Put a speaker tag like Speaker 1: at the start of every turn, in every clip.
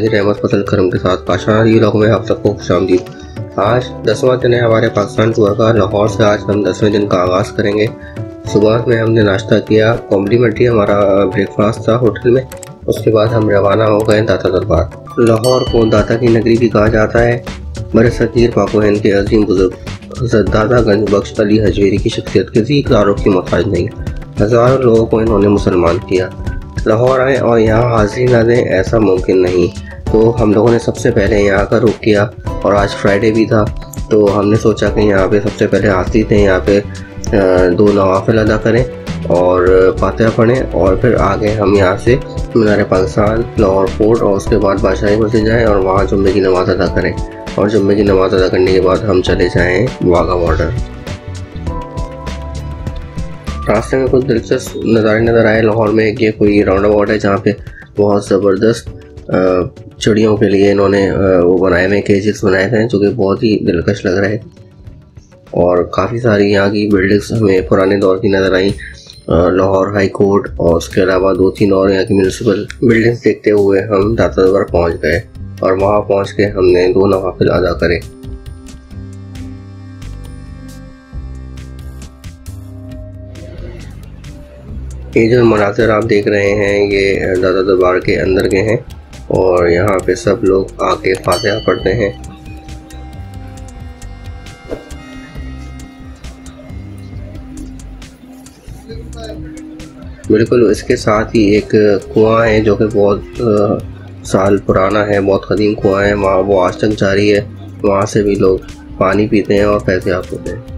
Speaker 1: की रहमत फ़सल करम के साथ पाशान ये लोग में आप सबको खुश आमदी आज दसवां दिन है हमारे पाकिस्तान टूर का, लाहौर से आज हम दसवें दिन का आगाज़ करेंगे। सुबह में हमने नाश्ता किया, कॉम्प्लीमेंट्री हमारा, ब्रेकफास्ट था होटल में। उसके बाद हम रवाना हो गए दाता दरबार। लाहौर को दाता की नगरी भी कहा जाता है। बर सकीर पाको हिंद के अजीम बुज़ुर्ग दादा गंज बख्श अली हजवेरी की शख्सियत किसी तारुफ की मोहताज नहीं। हज़ारों लोगों को इन्होंने मुसलमान किया। लाहौर आए और यहाँ हाजिरी ना दें, ऐसा मुमकिन नहीं। तो हम लोगों ने सबसे पहले यहाँ का रुख किया और आज फ्राइडे भी था। तो हमने सोचा कि यहाँ पे सबसे पहले हाजिर थे यहाँ पे दो नवाफिल अदा करें। और फातह पढ़ें और फिर आगे हम यहाँ से मीनार पाकिस्तान, लाहौर फोर्ट और उसके बाद बादशाही मस्जिद जाएँ और वहाँ जुम्मे की नमाज़ अदा करें। और जुम्मे की नमाज़ अदा करने के बाद हम चले जाएँ वाघा बॉर्डर। रास्ते में कुछ दिलचस्प नज़ारे नज़र आए। लाहौर में ये कोई राउंड अबाउट है जहाँ पे बहुत ज़बरदस्त चिड़ियों के लिए इन्होंने वो बनाए हुए केजेस बनाए थे जो कि बहुत ही दिलकश लग रहे और काफ़ी सारी यहाँ की बिल्डिंग्स हमें पुराने दौर की नज़र आई। लाहौर हाई कोर्ट और उसके अलावा दो तीन और यहाँ की म्यूनसिपल बिल्डिंग्स देखते हुए हम दातादवर पहुँच गए और वहाँ पहुँच के हमने दो नवाफिल अदा करे। ये जो मनाजिर आप देख रहे हैं, ये दादा दरबार के अंदर के हैं और यहाँ पे सब लोग आके फातिहा पढ़ते हैं। बिल्कुल, इसके साथ ही एक कुआँ है जो कि बहुत साल पुराना है, बहुत कदीम कुआँ है, वहाँ वो आज तक जारी है। वहाँ से भी लोग पानी पीते हैं और पैसे आप होते हैं।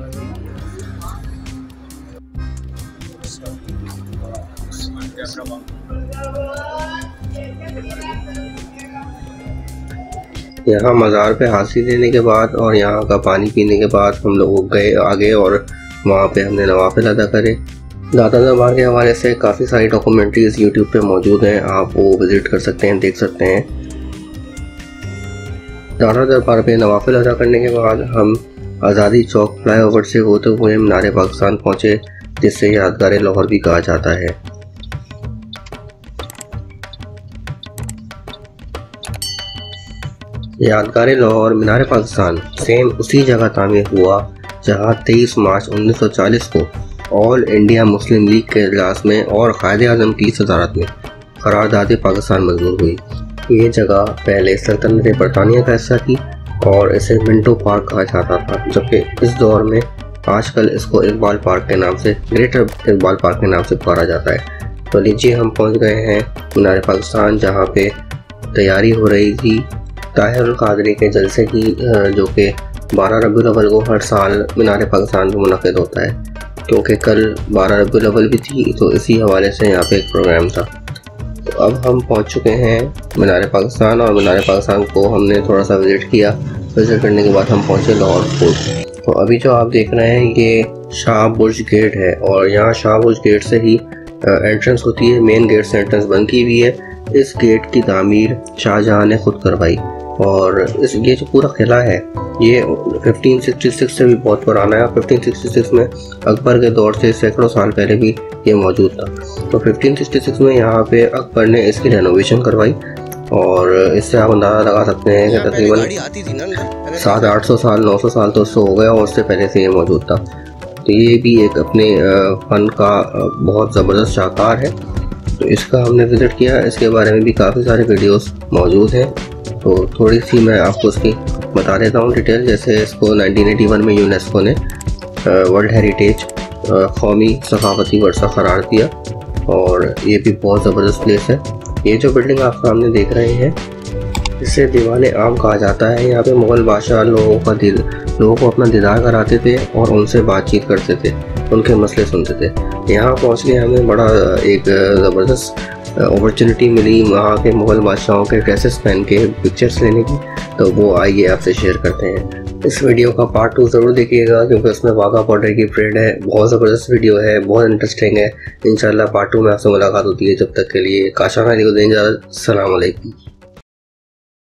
Speaker 1: यहाँ मज़ार पे हासिल देने के बाद और यहाँ का पानी पीने के बाद हम लोग गए आगे और वहाँ पे हमने नवाफिल अदा करे। दादा दरबार के हवाले से काफ़ी सारी डॉक्यूमेंट्रीज यूट्यूब पे मौजूद हैं, आप वो विज़िट कर सकते हैं, देख सकते हैं। दादा दरबार पे नवाफिल अदा करने के बाद हम आज़ादी चौक फ्लाई ओवर से होते हुए मीनार पाकिस्तान पहुँचे, जिससे यादगार लाहौर भी कहा जाता है। यादगार लाहौर, मीनार पाकिस्तान सेम उसी जगह तामीर हुआ, जहाँ 23 मार्च 1940 को ऑल इंडिया मुस्लिम लीग के अजलास में और कायद अजम की सदारत में करारदाद पाकिस्तान मंजूर हुई। ये जगह पहले सल्तनत बरतानिया का हिस्सा थी और इसे मिंटो पार्क कहा जाता था, जबकि इस दौर में आजकल इसको इकबाल पार्क के नाम से, ग्रेटर इकबाल पार्क के नाम से पुकारा जाता है। तो लीजिए हम पहुँच गए हैं मीनार पाकिस्तान, जहाँ पे तैयारी हो रही थी ताहिर कादरी के जलसे की जो कि बारह रबी अव्वल को हर साल मीनार पाकिस्तान में मुनद होता है। क्योंकि कल बारह रबी अव्वल भी थी तो इसी हवाले से यहाँ पे एक प्रोग्राम था। तो अब हम पहुँच चुके हैं मीनार पाकिस्तान और मीनार पाकिस्तान को हमने थोड़ा सा विज़िट किया। विज़िट करने के बाद हम पहुँचे लाहौर फोर्ट तो अभी जो आप देख रहे हैं, ये शाह बुर्ज गेट है और यहाँ शाह बुर्ज गेट से ही एंट्रेंस होती है। मेन गेट से एंट्रेंस बंद की हुई है। इस गेट की तमीर शाहजहाँ ने खुद करवाई। और इस ये जो पूरा किला है ये 1566 से भी बहुत पुराना है 1566 में अकबर के दौर से सैकड़ों साल पहले भी ये मौजूद था। तो 1566 में यहाँ पे अकबर ने इसकी रेनोवेशन करवाई और इससे आप अंदाज़ा लगा सकते हैं कि तकरीबन सात आठ सौ साल नौ सौ साल तो उससे हो गया और उससे पहले से ये मौजूद था। तो ये भी एक अपने फ़न का बहुत ज़बरदस्त शाहकार है। तो इसका हमने विज़िट किया इसके बारे में भी काफ़ी सारे वीडियोस मौजूद हैं। तो थोड़ी सी मैं आपको उसकी बता देता हूँ डिटेल जैसे इसको 1981 में यूनेस्को ने वर्ल्ड हेरिटेज कौमी सकाफती वर्षा करार दिया और ये भी बहुत ज़बरदस्त प्लेस है। ये जो बिल्डिंग आप सामने देख रहे हैं, इसे दीवान आम कहा जाता है। यहाँ पे मुग़ल बादशाह लोगों का दिल, लोगों को अपना दीदार कराते थे और उनसे बातचीत करते थे, उनके मसले सुनते थे। यहाँ पहुँच के हमें बड़ा एक ज़बरदस्त अपॉर्चुनिटी मिली वहाँ के मुग़ल बादशाहों के ड्रेसेस पहन के पिक्चर्स लेने की। तो वो आइए आपसे शेयर करते हैं। इस वीडियो का पार्ट टू ज़रूर देखिएगा, क्योंकि उसमें वाघा बॉर्डर की परेड है। बहुत ज़बरदस्त वीडियो है, बहुत इंटरेस्टिंग है। इंशाल्लाह पार्ट टू में आपसे मुलाकात होती है जब तक के लिए। काशा खानी को दें सलाम